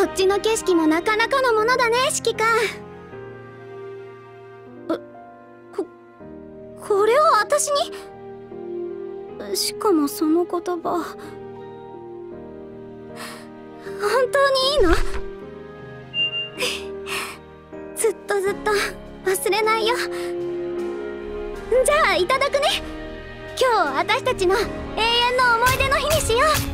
こっちの景色もなかなかのものだね指揮官ここれを私に？しかもその言葉。本当にいいの？ずっとずっと忘れないよ。じゃあいただくね。今日私たちの永遠の思い出の日にしよう。